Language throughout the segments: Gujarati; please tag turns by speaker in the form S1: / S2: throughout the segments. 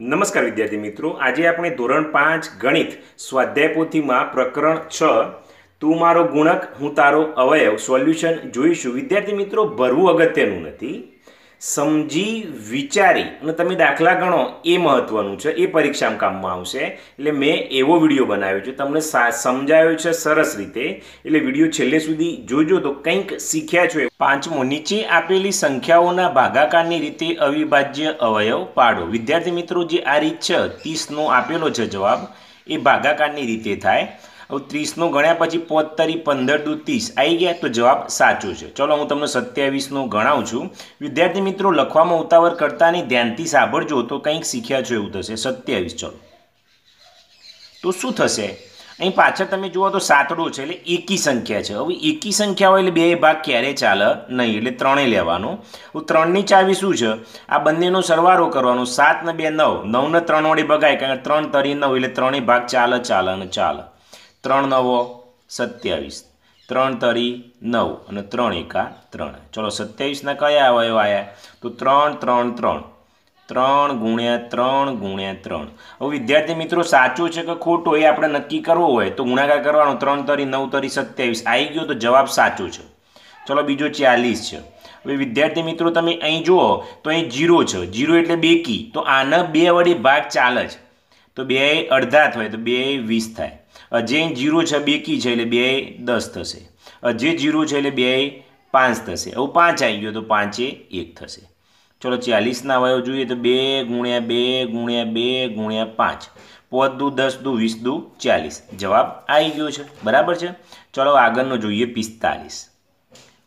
S1: નમસ્કાર વિદ્યાર્થી મિત્રો, આજે આપણે ધોરણ પાંચ ગણિત સ્વાધ્યાય પોથીમાં પ્રકરણ છ, તું મારો ગુણક, હું તારો અવયવ, સોલ્યુશન જોઈશું. વિદ્યાર્થી મિત્રો, ભરવું અગત્યનું નથી. સમજી વિચારી અને તમે દાખલા ગણો, એ મહત્વનું છે. એ પરીક્ષામાં કામમાં આવશે. એટલે મેં એવો વીડિયો બનાવ્યો છે. તમને સમજાયો છે સરસ રીતે. એટલે વીડિયો છેલ્લે સુધી જોજો તો કંઈક શીખ્યા છો પાંચમો, નીચે આપેલી સંખ્યાઓના ભાગાકારની રીતે અવિભાજ્ય અવયવ પાડો. વિદ્યાર્થી મિત્રો, જે આ રીત છે, ત્રીસનો આપેલો છે જવાબ, એ ભાગાકારની રીતે થાય. હવે ત્રીસનો ગણ્યા પછી પોતરી પંદર દુ ત્રીસ. આવી ગયા તો જવાબ સાચો છે. ચલો હું તમને સત્યાવીસનો ગણાવું છું. વિદ્યાર્થી મિત્રો, લખવામાં ઉતાવળ કરતા નહીં ધ્યાનથી સાંભળજો તો કંઈક શીખ્યા છો એવું થશે. સત્યાવીસ, ચલો. તો શું થશે? અહીં પાછળ તમે જુઓ તો સાતડો છે, એટલે એકી સંખ્યા છે. હવે એકી સંખ્યા હોય એટલે બે ભાગ ક્યારે ચાલે? નહીં, એટલે ત્રણે લેવાનો. હું ત્રણની ચાવી શું છે? આ બંનેનો સરવારો કરવાનો. સાત ને બે નવ. નવને ત્રણ વડે ભગાય, કારણ કે ત્રણ તરી નવ, એટલે ત્રણેય ભાગ ચાલે ચાલે અને ચાલે. ત્રણ નવો, સત્યાવીસ. ત્રણ તરી નવ અને ત્રણ એકા ત્રણ. ચલો સત્યાવીસના કયા અવયવ આવ્યા તો ત્રણ ત્રણ ત્રણ. ત્રણ ગુણ્યા ત્રણ ગુણ્યા ત્રણ. હવે વિદ્યાર્થી મિત્રો, સાચું છે કે ખોટું, એ આપણે નક્કી કરવું હોય તો ગુણાકાર કરવાનો ત્રણ તરી નવ તરી સત્યાવીસ. આવી ગયો તો જવાબ સાચો છે. ચલો બીજો ચાલીસ છે. હવે વિદ્યાર્થી મિત્રો, તમે અહીં જુઓ, તો અહીં જીરો છે. જીરો એટલે બે કી. તો આના બે વડે ભાગ ચાલે છે. તો બે અડધા થાય, તો બે વીસ થાય. જે જીરો છે બેકી છે, એટલે બે દસ થશે. જે જીરો છે, એટલે બે પાંચ થશે. હવે પાંચ આવી ગયો, તો પાંચે એક થશે. ચલો, ચાલીસના અવયવ જોઈએ, તો બે ગુણ્યા બે ગુણ્યા બે ગુણ્યા પાંચ. પોત દુ દસ દુ વીસ દુ ચાલીસ. જવાબ આવી ગયો છે. બરાબર છે? ચલો, આગળનો જોઈએ પિસ્તાલીસ.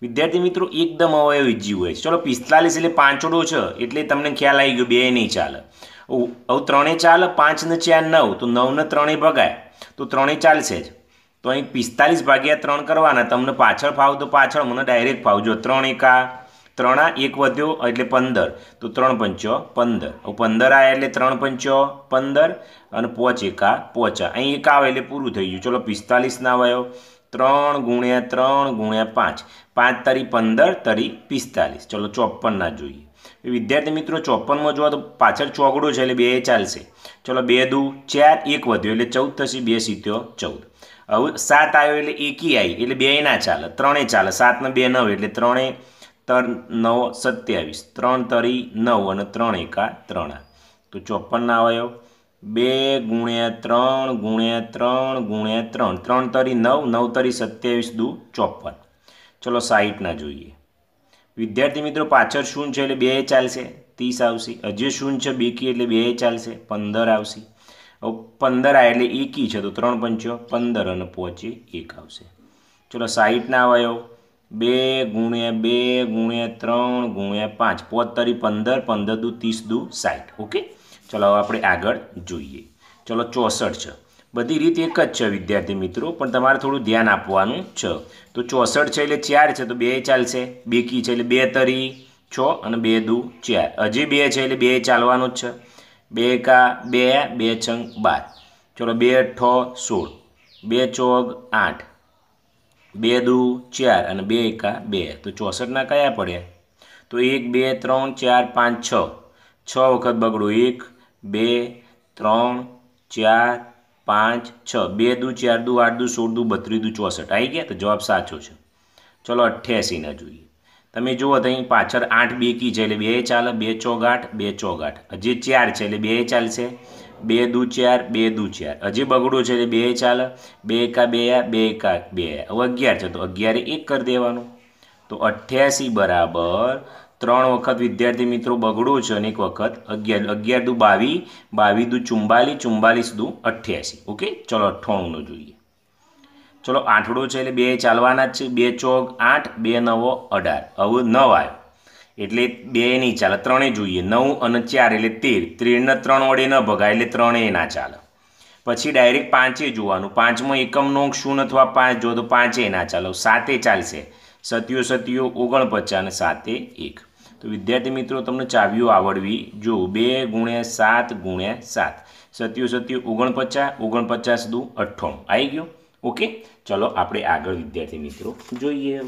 S1: વિદ્યાર્થી મિત્રો, એકદમ અવયવ ઇજી હોય છે. ચલો, પિસ્તાલીસ એટલે પાંચડો છે, એટલે તમને ખ્યાલ આવી ગયો, બે નહીં ચાલે. હવે ત્રણે ચાલે, પાંચ ને ચાર નવ, તો નવ ને ત્રણે ભગાય. તો ત્રણે ચાલશે જ. તો અહીં પિસ્તાલીસ ભાગ્યા ત્રણ કરવાના, તમને પાછળ ફાવ તો પાછળ, મને ડાયરેક્ટ ફાવજો ત્રણ એકા, ત્રણા એક વધ્યો એટલે પંદર. તો ત્રણ પંચો, પંદર. પંદર આવ્યા એટલે ત્રણ પંચો, પંદર અને પોચ એકા, પોચા. અહીં એક આવે એટલે પૂરું થઈ ગયું. ચલો પિસ્તાલીસના આવ્યો ત્રણ ગુણ્યા ત્રણ ગુણ્યા પાંચ. પાંચ તરી પંદર તરી પિસ્તાલીસ. ચલો ચોપનના જોઈએ. વિદ્યાર્થી મિત્રો ચોપનમાં જોવા તો પાછળ ચોગડો છે એટલે બે ચાલશે. ચલો બે દુ, ચાર, એક વધ્યો એટલે ચૌદ થશે, બે સિત્યો ચૌદ. હવે સાત આવ્યો એટલે એકી આવી, એટલે બે ના ચાલે, ત્રણે ચાલે સાતને બે નવ એટલે ત્રણે તર નવ સત્યાવીસ, ત્રણ તરી નવ અને ત્રણ એકા ત્રણ. તો ચોપનના આવ્યો, બે ગુણ્યા ત્રણ ગુણ્યા ત્રણ ગુણ્યા ત્રણ ત્રણ તરી નવ નવ તરી સત્યાવીસ દુ ચોપન. ચલો સાહીઠના જોઈએ. વિદ્યાર્થી મિત્રો, પાછળ શૂન્ય છે એટલે બે ચાલશે, ત્રીસ આવશે. હજી શૂન્ય છે? બેકી એટલે બે ચાલશે, પંદર આવશે. પંદર આવે એટલે એકી છે, તો ત્રણ પંચો પંદર અને પહોંચે એક આવશે. ચલો સાહીઠના અવયવ બે ગુણ્યા બે ગુણ્યા ત્રણ ગુણ્યા પાંચ. પોતરી પંદર પંદર દુ ત્રીસ દુ સાઠ ઓકે? ચલો હવે આપણે આગળ જોઈએ. ચલો ચોસઠ છે. બધી રીત એક જ છે, વિદ્યાર્થી મિત્રો. પણ તમારે થોડું ધ્યાન આપવાનું છે. તો ચોસઠ છે એટલે ચાર છે, તો બે ચાલશે. બેકી છે એટલે બે તરી, છ અને બે દુ, ચાર. હજી બે છે એટલે બે ચાલવાનું જ છે. બે કા, બે બે છંગ, બાર. ચલો, બે અઠ્ઠો સોળ. બે ચોગ, આઠ. બે દુ, ચાર અને બે એકા બે. તો ચોસઠના કયા પડ્યા? તો એક, બે, ત્રણ, ચાર, પાંચ, છ. છ વખત બગડો. એક, બે, ત્રણ, ચાર પાંચ, છ. બે દુ, ચાર દુ, આઠ દુ, સોળ દુ, બત્રીસ દુ, ચોસઠ. આવી ગયા? તો જવાબ સાચો છે. ચલો અઠ્યાસીના જોઈએ. તમે જુઓ તો અહીં પાછળ આઠ બે કી છે એટલે બે ચાલે, બે ચોગ આઠ, બે ચોગ આઠ. હજી ચાર છે એટલે બે ચાલશે. બે દુ, ચાર, બે દુ, ચાર. હજી બગડો છે એટલે બે ચાલે. બે એકા બે બે એકા બે હવે અગિયાર છે તો અગિયારે એક કરી દેવાનું. તો અઠ્યાસી બરાબર ત્રણ વખત વિદ્યાર્થી મિત્રો બગડો છે અને એક વખત અગિયાર અગિયાર દુ બાવી બાવીસ દુ ચુંબાલીસ ચુંબાલીસ દુ અઠ્યાસી. ઓકે? ચલો, અઠ્ઠાણુંનો જોઈએ. ચલો, આઠડો છે એટલે બે ચાલવાના જ છે. બે ચોક આઠ, બે નવો અઢાર. હવે નવ આવ્યો. એટલે બે નહીં ચાલે, ત્રણે જોઈએ. નવ અને ચાર એટલે તેર. તેરને ત્રણ વડે ન ભગાય એટલે ત્રણેય ના ચાલે. પછી ડાયરેક્ટ પાંચે જોવાનું. પાંચમાં એકમનો શું અથવા પાંચ જો તો પાંચે ના ચાલો. સાતે ચાલશે. સત્યો સત્યો ઓગણપચાસ અને સાતે એક. તો વિદ્યાર્થી મિત્રો, તમને ચાવીઓ આવડવી જો બે ગુણ્યા સાત ગુણ્યા સાત. સત્યુ સત્યુ ઓગણપચાસ ઓગણપચાસ દુ અઠ્ઠાણું આવી ગયો? ઓકે, ચલો આપણે આગળ વિદ્યાર્થી મિત્રો જોઈએ.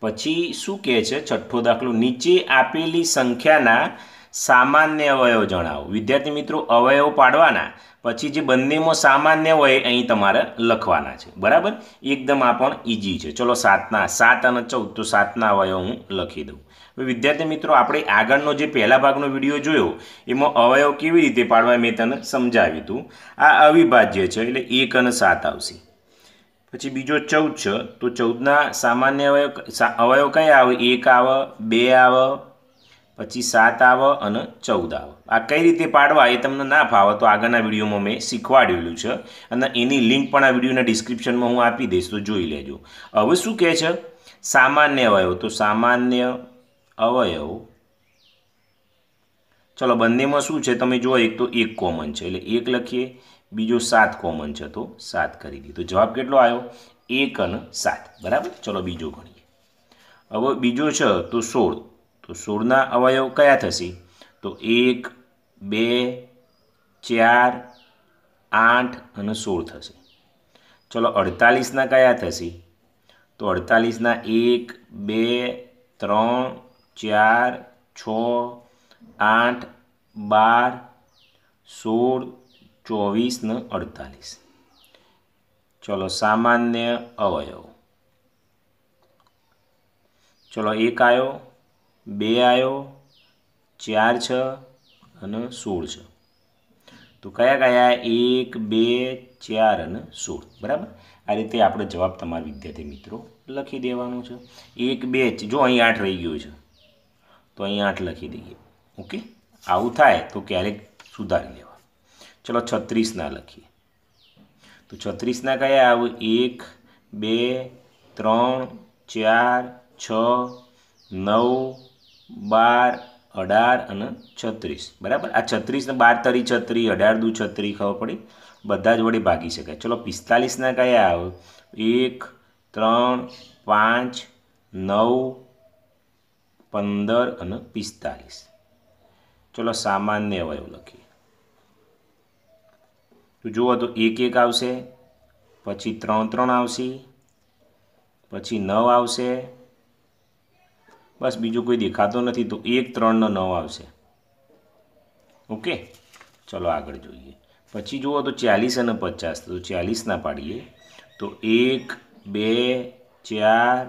S1: પછી શું કહે છે? છઠ્ઠો દાખલો. નીચે આપેલી સંખ્યાના સામાન્ય અવયવ જણાવો. વિદ્યાર્થી મિત્રો, અવયવ પાડવાના, પછી જે બંનેમાં સામાન્ય હોય અહીં તમારે લખવાના છે. બરાબર? એકદમ આ પણ ઇઝી છે. ચલો સાતના, સાત અને ચૌદ, તો સાતના અવયવ હું લખી દઉં. હવે વિદ્યાર્થી મિત્રો, આપણે આગળનો જે પહેલા ભાગનો વીડિયો જોયો, એમાં અવયવ કેવી રીતે પાડવા મેં તને સમજાવ્યું હતું આ અવિભાજ્ય છે, એટલે એક અને સાત આવશે. પછી બીજો ચૌદ છે, તો ચૌદના સામાન્ય અવયવ અવયવ કયા આવે? એક આવે, બે આવે પછી સાત આવે અને ચૌદ આવે. આ કઈ રીતે પાડવા એ તમને ના ફાવે તો આગળના વિડીયોમાં મેં શીખવાડેલું છે અને એની લિંક પણ આ વિડીયોના ડિસ્ક્રિપ્શનમાં હું આપી દઈશ, તો જોઈ લેજો. હવે શું કહે છે? સામાન્ય અવયવ. તો સામાન્ય અવયવ. ચલો, બંનેમાં શું છે? તમે જુઓ, એક તો એક કોમન છે. એટલે એક લખીએ, બીજો સાત કોમન છે. તો સાત કરી દીધો. જવાબ કેટલો આવ્યો? એક અને સાત. બરાબર? ચલો, બીજો ગણીએ. હવે બીજો છે, તો સોળ. તો સોળના અવયવ કયા થશે? તો એક, બે, ચાર, આઠ અને સોળ થશે. ચલો અડતાલીસના કયા થશે? તો અડતાલીસના એક, બે, ત્રણ, ચાર, છ, આઠ, બાર, સોળ, ચોવીસ ને અડતાલીસ. ચલો સામાન્ય અવયવ. ચલો એક આવ્યો બે આવ્યો ચાર છ અને સોળ છ. તો કયા કયા? એક, બે, ચાર અને સોળ. બરાબર? આ રીતે આપણે જવાબ તમારા વિદ્યાર્થી મિત્રો લખી દેવાનું છે. એક, બે જો અહીં આઠ રહી ગયું છે, તો અહીં આઠ લખી દઈએ. ઓકે? આવું થાય તો ક્યારેક સુધારી લેવા. ચલો છત્રીસના લખીએ. તો છત્રીસના કયા આવે? એક, બે, ત્રણ, ચાર, છ, નવ બાર, અઢાર અને છત્રીસ. બરાબર? આ છત્રીસને બાર તરી છત્રી, અઢાર દુ છત્રી ખબર પડી? બધા જ વડે ભાગી શકાય. ચલો પિસ્તાલીસના કયા આવે? એક, ત્રણ, પાંચ, નવ, પંદર અને પિસ્તાલીસ. ચલો, સામાન્ય અવયવ લખીએ. તો જુઓ તો એક એક આવશે, પછી ત્રણ ત્રણ આવશે, પછી નવ આવશે બસ બીજું કોઈ દેખાતો નથી તો એક ત્રણનો નવ આવશે. ઓકે? ચલો આગળ જોઈએ. પછી જુઓ તો ચાલીસ અને પચાસ, તો ચાલીસના પાડીએ, તો એક, બે, ચાર,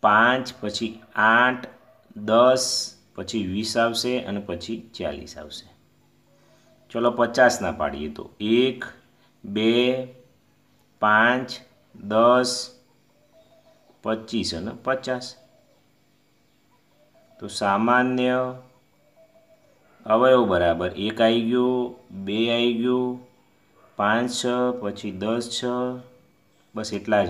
S1: પાંચ, પછી આઠ, દસ, પછી વીસ આવશે અને પછી ચાલીસ આવશે. ચલો પચાસના પાડીએ તો એક, બે, પાંચ, દસ પચીસ અને પચાસ. તો સામાન્ય અવયવ બરાબર એક આવી ગયો, બે આવી ગયો, પાંચ, છ, પછી દસ, છ, બસ એટલા જ.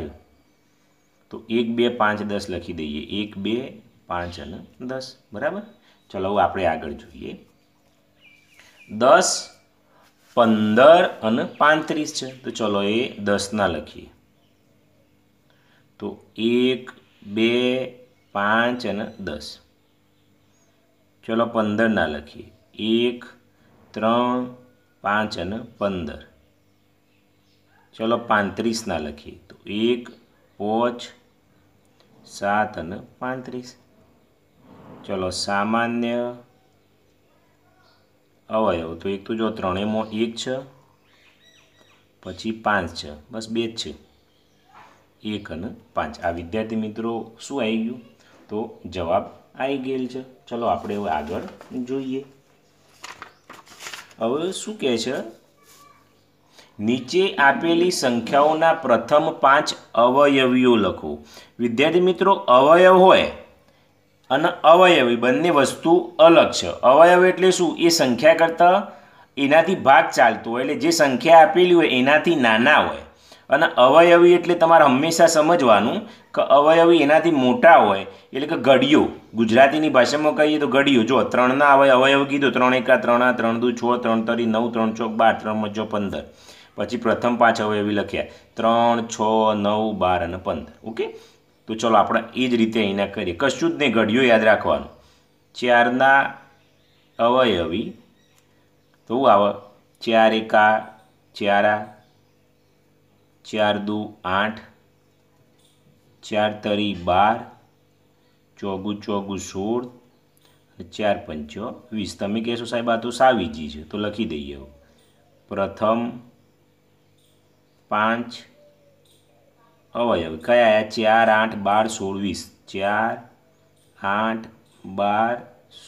S1: તો એક, બે, પાંચ, દસ લખી દઈએ. એક, બે, પાંચ અને દસ. બરાબર? ચલો આપણે આગળ જોઈએ. દસ, પંદર અને પાંત્રીસ છે. તો ચલો એ દસના લખીએ. તો એક, બે, પાંચ અને દસ. ચલો પંદરના લખીએ. એક, ત્રણ, પાંચ અને પંદર. ચલો પાંત્રીસના લખીએ. તો એક, પોચ, સાત અને પાંત્રીસ. ચલો સામાન્ય અવયવ. તો એક તો જો ત્રણેયમાં એક છે, પછી પાંચ છે. બસ બે જ છે. એક અને પાંચ. આ વિદ્યાર્થી મિત્રો, શું આવી ગયું? તો જવાબ આવી ગયેલ છે. ચલો આપણે હવે આગળ જોઈએ. હવે શું કહે છે? નીચે આપેલી સંખ્યાઓના પ્રથમ પાંચ અવયવીઓ લખો. વિદ્યાર્થી મિત્રો, અવયવ હોય અને અવયવી બંને વસ્તુ અલગ છે. અવયવ એટલે શું? એ સંખ્યા કરતાં એનાથી ભાગ ચાલતો હોય. એટલે જે સંખ્યા આપેલી હોય એનાથી નાના હોય. અને અવયવી એટલે તમારે હંમેશા સમજવાનું કે અવયવી એનાથી મોટા હોય, એટલે કે ઘડીઓ ગુજરાતીની ભાષામાં કહીએ તો ઘડીઓ જો ત્રણના અવય અવયવ કીધું, ત્રણ એકા, ત્રણ ત્રણ દુ, છ, ત્રણ તરી, નવ, ત્રણ ચોક, બાર, ત્રણ મજો પંદર. પછી પ્રથમ પાંચ અવયવી લખ્યા. ત્રણ, છ, નવ, બાર અને પંદર. ઓકે? તો ચલો આપણે એ જ રીતે અહીંના કરીએ. કશું જ નહીં ઘડીઓ યાદ રાખવાનું. ચારના અવયવી. તો આવે ચાર એકા, ચારા ચાર દુ આઠ, ચાર તરી બાર, ચોગુ ચોગુ સોળ, ચાર પંચો વીસ. તમે કહેશો સાહેબ, આ તો સાવ ઈજી છે, તો લખી દઈએ પ્રથમ પાંચ, અવયવ. કયા આયા? ચાર, આઠ, બાર, સોળ, વીસ. ચાર, આઠ, બાર,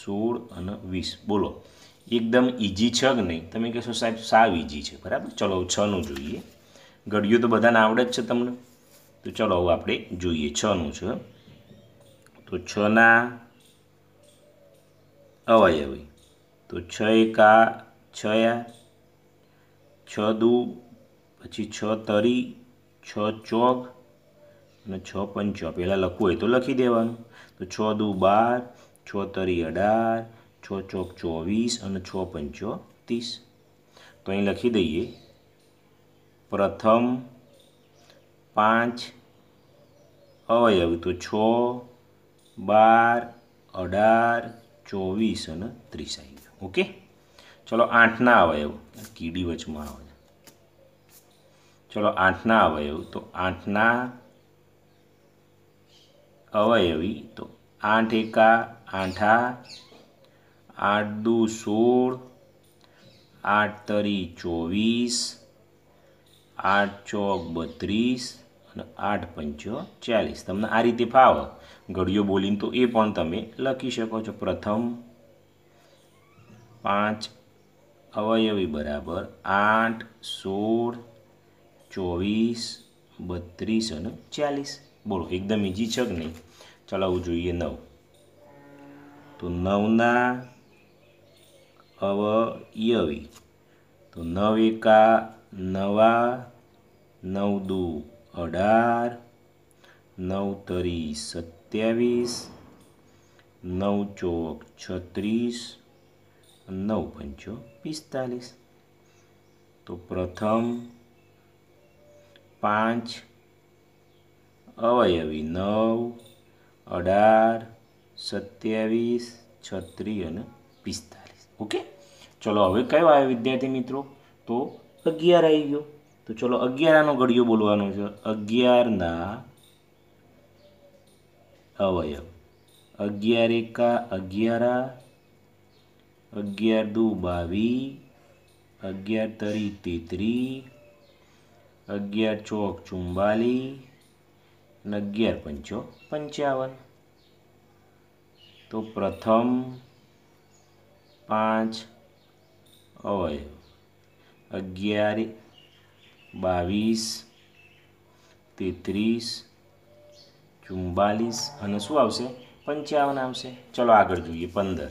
S1: સોળ અને વીસ. બોલો. એકદમ ઇઝી છે કે નહીં? તમે કહેશો સાહેબ સાવ ઈજી છે. બરાબર? ચલો છનું જોઈએ. ઘડિયું તો બધાને આવડે જ છે તમને. તો ચલો હવે આપણે જોઈએ છનું છે. તો છના અવયવી. તો છ એકા છયા છ દુ, પછી છ તરી, છ ચોક અને છ પંચો. પહેલાં લખવું હોય તો લખી દેવાનું. તો છ દુ બાર, છ તરી અઢાર, છ ચોક ચોવીસ અને છ પંચો ત્રીસ. તો અહીં લખી દઈએ. પ્રથમ પાંચ અવયવ તો છ, બાર, અઢાર, ચોવીસ અને ત્રીસ આવી ગયું ઓકે? ચલો આઠના અવયવ. કીડી વચમાં આવે. ચલો આઠના અવયવ તો આઠના અવયવી તો આઠ એકા, આઠા આઠ દુ સોળ, આઠ તરી ચોવીસ આઠ ચોક બત્રીસ અને આઠ પંચો ચાલીસ. તમને આ રીતે ફાવે. ઘડીઓ બોલીને તો એ પણ તમે લખી શકો છો. પ્રથમ, પાંચ, અવયવી બરાબર, આઠ, સોળ, ચોવીસ, બત્રીસ અને ચાલીસ. બોલો, એકદમ ઈજી છે કે નહીં? ચલાવવું જોઈએ નવ. તો નવના અવયવી. તો નવ એકા નવા નવ દુ અઢાર નવ તરી સત્યાવીસ નવ ચોક છત્રીસ નવ પંચો પિસ્તાલીસ. તો પ્રથમ પાંચ, અવયવી નવ, અઢાર, સત્યાવીસ છત્રીસ અને પિસ્તાલીસ. ઓકે? ચલો, હવે કયો આવ્યો વિદ્યાર્થી મિત્રો? તો અગિયાર આવી ગયો. તો ચલો અગિયારનો ઘડિયો બોલવાનો છે. અગિયારના અવયવ. અગિયાર એકા, અગિયારા. અગિયાર દુ બાવીસ. અગિયાર તરી તેત્રી અગિયાર ચોક ચુંબાલી અને અગિયાર પંચો પંચાવન. તો પ્રથમ પાંચ અવયવ. અગિયાર, બાવીસ, તેત્રીસ ચુમ્બાલીસ અને શું આવશે? પંચાવન આવશે. ચલો આગળ જોઈએ, પંદર.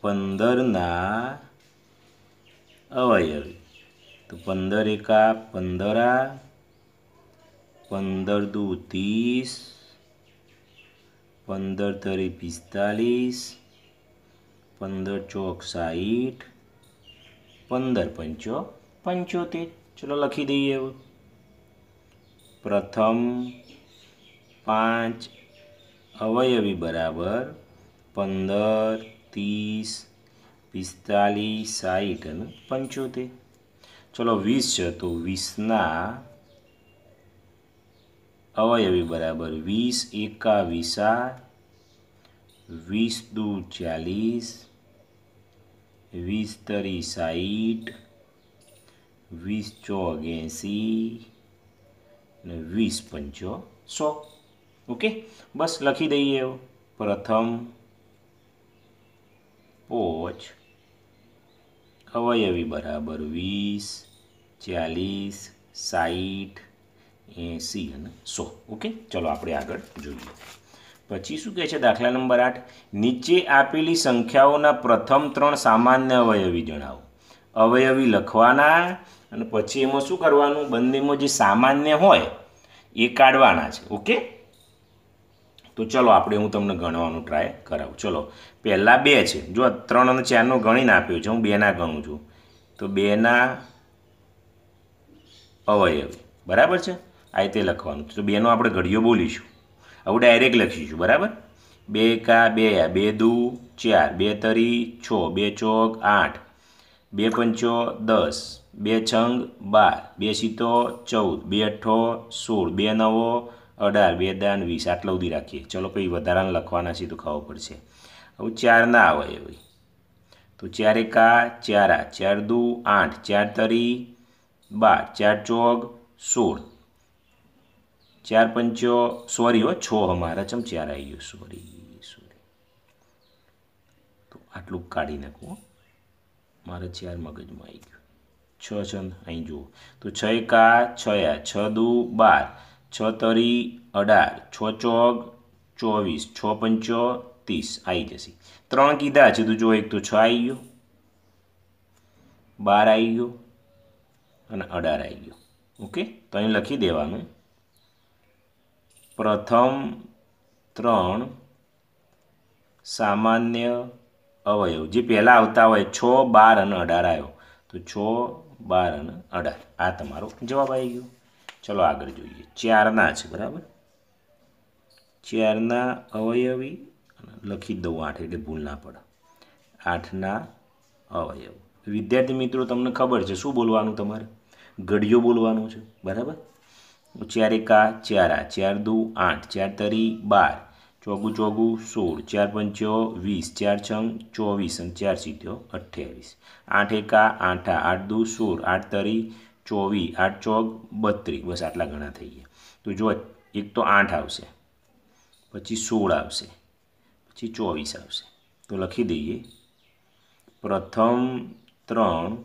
S1: પંદરના અવયવી. તો પંદર એકા, પંદરા, પંદર દુ ત્રીસ, પંદર તરી પિસ્તાલીસ પંદર ચોક સાઠ પંદર પંચો, પંચોતેર. ચલો લખી દઈએ હવે. પ્રથમ પાંચ અવયવી બરાબર પંદર, ત્રીસ, પિસ્તાલીસ સાઠ અને પંચોતેર. ચલો વીસ છે તો વીસના અવયવી બરાબર વીસ એકા વીસા વીસ દુ ચાલીસ, વીસ તરી સાઠ વીસ ચો એંસી ને વીસ પંચો. સો. ઓકે? બસ લખી દઈએ પ્રથમ પોચ, અવયવી બરાબર વીસ ચાલીસ સાઠ એંસી અને સો. ઓકે? ચલો, આપણે આગળ જોઈએ. પછી શું કહે છે? દાખલા નંબર આઠ. નીચે આપેલી સંખ્યાઓના પ્રથમ ત્રણ સામાન્ય અવયવી જણાવો. અવયવી લખવાના અને પછી એમાં શું કરવાનું? બંનેમાં જે સામાન્ય હોય એ કાઢવાના છે. ઓકે? તો ચલો આપણે હું તમને ગણવાનું ટ્રાય કરાવું. ચલો, પહેલાં બે છે. જો ત્રણ અને ચારનો ગણીને આપ્યો છે, હું બેના ગણું છું. તો બેના અવયવી. બરાબર છે? આ રીતે લખવાનું. તો બેનો આપણે ઘડીઓ બોલીશું. હવે ડાયરેક્ટ લખીશું બરાબર? બે કા બે બે દુ ચાર, બે તરી છ, બે ચોક આઠ, બે પંચો દસ, બે છંગ બાર, બે સીતો ચૌદ, બે અઠ્ઠો સોળ, બે નવો અઢાર, બે દાન વીસ, આટલા સુધી રાખીએ. ચલો પછી વધારાને લખવાના છે તો ખબર પડશે. હવે ચાર ના આવે એવી તો ચાર એકા ચાર આ, ચાર દુ આઠ, ચાર તરી બાર, ચાર ચોગ સોળ ચાર પંચો સોરી હો, છ અમારા ચમ ચાર આવી ગયો સોરી સોરી તો આટલું કાઢી નાખું, હો. મારે ચાર મગજમાં આવી ગયું. છ છંદ, અહીં જુઓ. તો છ એકા છયા છ દુ, બાર. છ તરી, અઢાર. છ ચોગ, ચોવીસ. છ પંચો, ત્રીસ. આવી જશે. ત્રણ કીધા છે, તો જો એક તો છ આવી ગયો. બાર આવી ગયો. અને અઢાર આવી ગયો. ઓકે? તો અહીં લખી દેવાનું. પ્રથમ ત્રણ સામાન્ય અવયવ. જે પહેલાં આવતા હોય, છ, બાર અને અઢાર આવ્યો. તો છ, બાર અને અઢાર. આ તમારો જવાબ આવી ગયો. ચલો આગળ જોઈએ. ચારના છે, બરાબર? ચારના અવયવી લખી દઉં આઠ એટલે ભૂલ ના પડે. આઠના અવયવ. વિદ્યાર્થી મિત્રો, તમને ખબર છે, શું બોલવાનું તમારે? ઘડિયો બોલવાનું છે, બરાબર? ચાર એકા ચાર આ ચાર દુ આઠ, ચાર તરી બાર, ચોગું ચોગું સોળ, ચાર પંચો વીસ, ચાર છંગ ચોવીસ અને ચાર સીધો અઠ્યાવીસ. આઠ એકા, આઠ આ, આઠ દુ સોળ, આઠ તરી ચોવીસ આઠ ચોક બત્રીસ બસ આટલા ઘણા થઈ ગયા. તો જો એક તો આઠ આવશે, પછી સોળ આવશે, પછી ચોવીસ આવશે. તો લખી દઈએ. પ્રથમ ત્રણ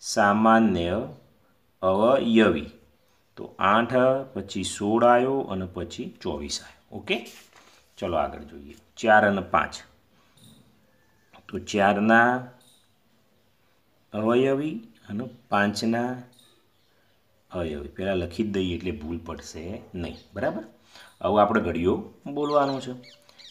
S1: સામાન્ય અવયવી. તો આઠ, પછી સોળ આવ્યો અને પછી ચોવીસ આવ્યો ઓકે? ચલો આગળ જોઈએ. ચાર અને પાંચ. તો ચારના અવયવી અને પાંચના અવયવી. પહેલાં લખી જ દઈએ એટલે ભૂલ પડશે નહીં. બરાબર? હવે આપણે ઘડીઓ બોલવાનું છે.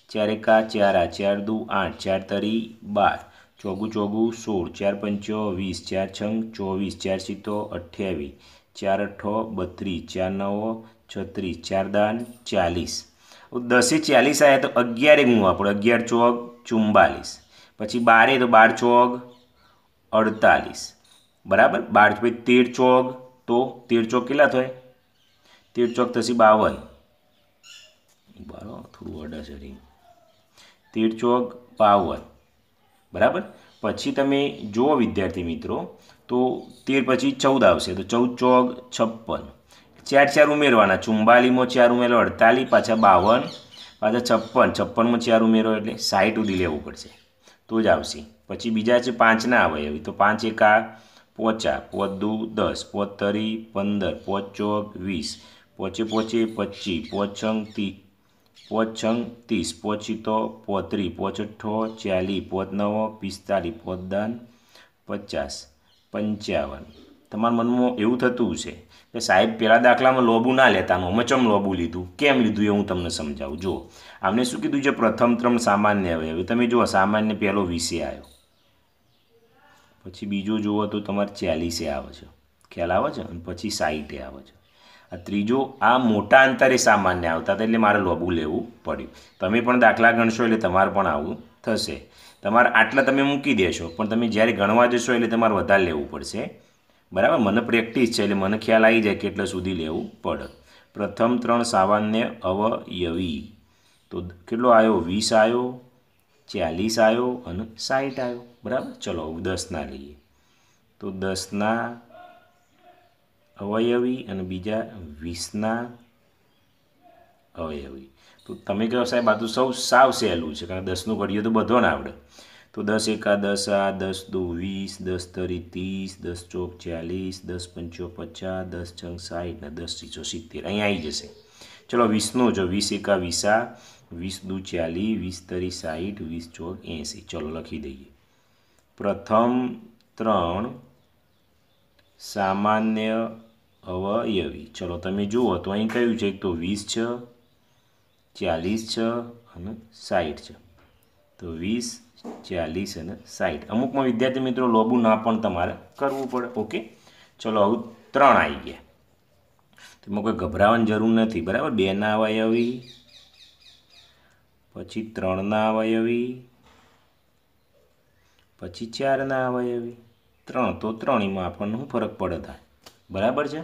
S1: ચાર એકા, ચાર આ ચાર દુ આઠ. ચાર તરી બાર. ચોગુ ચોગુ, સોળ. ચાર પંચો, વીસ. ચાર છંગ, ચોવીસ. ચાર સીતો અઠ્યાવીસ ચાર અઠ્ઠો બત્રીસ, ચાર નવો, છત્રીસ, ચાર દાન, ચાલીસ. દસે ચાલીસ આવ્યા તો અગિયારે હું આપણે અગિયાર ચોક ચુમ્બાલીસ પછી બારે તો બાર ચોક અડતાલીસ. બરાબર? બાર પછી તેર ચોક તો તેર ચોક કેટલા થાય? તેર ચોક થશે બાવન. બરાબર? થોડું અડાસરી તેર ચોક બાવન. બરાબર? પછી તમે જુઓ વિદ્યાર્થી મિત્રો તો તેર પછી ચૌદ આવશે. તો ચૌદ ચોક છપ્પન. ચાર ચાર ઉમેરવાના. ચુમ્બાલીમાં ચાર ઉમેરો, અડતાલીસ, પાછા બાવન, પાછા છપ્પન. છપ્પનમાં ચાર ઉમેરો એટલે સાઠ સુધી લેવું પડશે. તો જ આવશે. પછી બીજા છે પાંચના એવી તો પાંચ, એકા પોચા. પોચ, દુ, દસ. પોચ, તરી, પંદર. પોચ વીસ. પોચે પોચે પચીસ પોચંગ તી. પોચંગ ત્રીસ. પોચી તો પોત્રીસ. પોચઠ્ઠો ચાલીસ. પોતનવો પિસ્તાલીસ. પોતદાન પચાસ. પંચાવન. તમારા મનમાં એવું થતું છે કે સાહેબ પહેલાં દાખલામાં લોબુ ના લેતાનું અમે ચમ લોબુ લીધું? કેમ લીધું એ હું તમને સમજાવું? જુઓ, આમને શું કીધું છે? પ્રથમ ત્રણ સામાન્ય આવે હવે તમે જુઓ, સામાન્ય પહેલો વીસે આવ્યો. પછી બીજો જુઓ તો તમારે ચાલીસે આવે છે. ખ્યાલ આવે છે? અને પછી સાહીઠે આવે છે. આ ત્રીજો, આ મોટા અંતરે સામાન્ય આવતા હતા એટલે મારે લોબુ લેવું પડ્યું. તમે પણ દાખલા ગણશો એટલે તમારે પણ આવું થશે. તમારે આટલા તમે મૂકી દેશો, પણ તમે જ્યારે ગણવા જશો એટલે તમારે વધારે લેવું પડશે. બરાબર? મને પ્રેક્ટિસ છે એટલે મને ખ્યાલ આવી જાય કે એટલે સુધી લેવું પડે. પ્રથમ ત્રણ સામાન્ય અવયવી. તો કેટલો આવ્યો વીસ આવ્યો ચાલીસ આવ્યો અને સાઠ આવ્યો બરાબર? ચલો દસના લઈએ. તો દસના અવયવી અને બીજા વીસના અવયવી. તો તમે કહો સાહેબ, આ તો સૌ સાવ સહેલું છે, કારણ કે દસનું ઘડીએ તો બધો ને આવડે. તો દસ એકા દસ આ દસ દો વીસ, દસ તરી ત્રીસ, દસ ચોક ચાલીસ, દસ પંચો પચાસ, દસ છંગ સાઠ ને દસ ત્રીસો સિત્તેર. અહીં આવી જશે. ચલો વીસનું જો, વીસ એકા વીસા વીસ દુ ચાલીસ વીસ તરી સાઠ વીસ ચોક એંસી. ચલો લખી દઈએ. પ્રથમ ત્રણ સામાન્ય અવયવી. ચલો તમે જુઓ, તો અહીં કયું છે? એક તો વીસ છે ચાલીસ છે અને સાઠ છે. તો વીસ, ચાલીસ અને સાઠ અમુકમાં વિદ્યાર્થી મિત્રો લોબું ના પણ તમારે કરવું પડે. ઓકે? ચલો, હવે ત્રણ આવી ગયા. તેમાં કોઈ ગભરાવાની જરૂર નથી. બરાબર? બેના અવયવી પછી ત્રણના અવયવી પછી ચારના અવયવી ત્રણ. તો ત્રણમાં આપણને શું ફરક પડે થાય? બરાબર છે?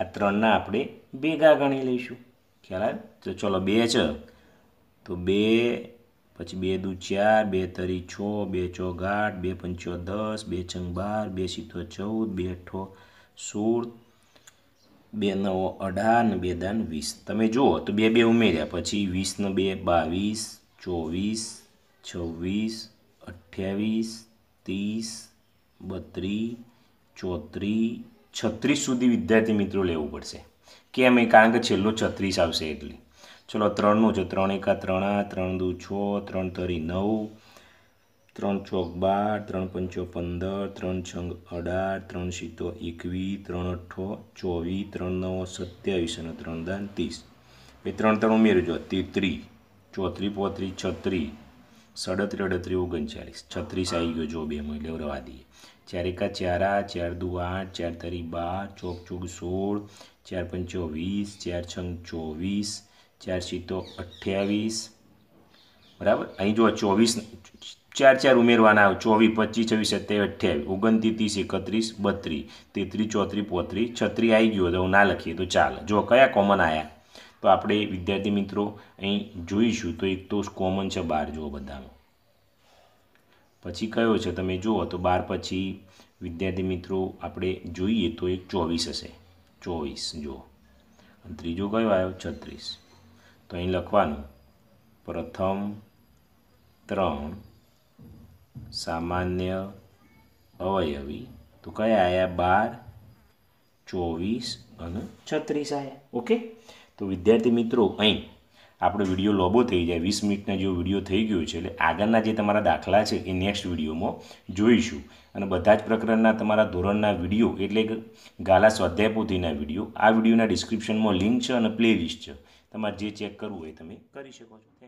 S1: આ ત્રણના આપણે ભેગા ગણી લઈશું. ખ્યાલ આવે? તો ચલો બે છે. તો બે, પછી બે દુ ચાર, બે તરી છ, બે ચોક આઠ, બે પંચો દસ, બે છંગ બાર, બે સિત્તો ચૌદ, બે અઠો સોળ, બે નવો અઢાર ને બે દાન વીસ. તમે જુઓ, તો બે બે ઉમેર્યા. પછી વીસનો બે બાવીસ, ચોવીસ, છવ્વીસ, અઠ્યાવીસ, ત્રીસ, બત્રીસ, ચોત્રીસ, છત્રીસ સુધી વિદ્યાર્થી મિત્રો લેવું પડશે. કેમ એ કારણ કે છેલ્લો છત્રીસ આવશે એટલે. ચલો, ત્રણનું છે. ત્રણ એકા ત્રણ આ, ત્રણ દુ છ, ત્રણ તરી નવ, ત્રણ ચોક બાર, ત્રણ પંચો પંદર, ત્રણ છંગ અઢાર, ત્રણ સીતો એકવીસ ત્રણ અઠ્ઠો ચોવીસ ત્રણ નવ સત્યાવીસ અને ત્રણ દાન ત્રીસ. એ ત્રણ ત્રણ ઉમેરજો. તેત્રીસ ચોત્રીસ પોત્રીસ છત્રીસ સડત્રીસ અડત્રી ઓગણચાલીસ છત્રીસ આવી ગયો. જો બે મહિલા રવા દઈએ. ચાર એકા ચાર ચાર દુ આઠ ચાર તરી બાર ચોક ચોક સોળ, ચાર પંચો વીસ, ચાર છંગ ચોવીસ, ચાર સીતો અઠ્યાવીસ. બરાબર? અહીં જો ચોવીસ, ચાર ચાર ઉમેરવાના આવે. ચોવીસ, પચીસ, છવ્વીસ, સત્યાવીસ, અઠ્યાવીસ, ઓગણત્રીસ ત્રીસ એકત્રીસ, બત્રીસ, તેત્રીસ, ચોત્રીસ, પોત્રીસ, છત્રીસ આવી ગયો. તો ના લખીએ તો ચાલે. જો કયા કોમન આવ્યા તો આપણે વિદ્યાર્થી મિત્રો અહીં જોઈશું તો એક તો કોમન છે બાર જુઓ બધાનો. પછી કયો છે તમે જુઓ તો બાર પછી વિદ્યાર્થી મિત્રો આપણે જોઈએ તો એક ચોવીસ હશે. ચોવીસ જુઓ. અને ત્રીજો કયો આવ્યો? છત્રીસ. તો અહીં લખવાનું. પ્રથમ ત્રણ સામાન્ય અવયવી. તો કયા આવ્યા બાર, ચોવીસ અને છત્રીસ આવ્યા ઓકે? તો વિદ્યાર્થી મિત્રો, અહીં આપણો વીડિયો લોબો થઈ જાય, વીસ મિનિટના જેવો વીડિયો થઈ ગયો છે, એટલે આગળના જે તમારા દાખલા છે એ નેક્સ્ટ વિડીયોમાં જોઈશું. અને બધા જ પ્રકરણના તમારા ધોરણના વીડિયો, એટલે ગાલા સ્વાધ્યાય પોથીના વીડિયો, આ વિડીયોના ડિસ્ક્રિપ્શનમાં લિંક છે અને પ્લેલિસ્ટ છે. તમારે જે ચેક કરવું હોય તમે કરી શકો છો.